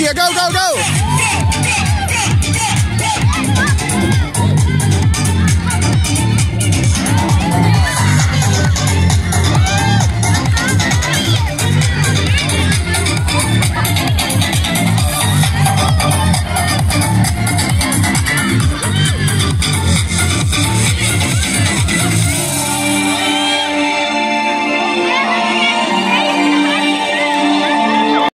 Here, Go, go, go.